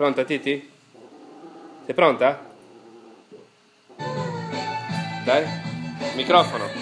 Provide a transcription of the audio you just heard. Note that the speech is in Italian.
Pronta Titi? Sei pronta? Dai, microfono.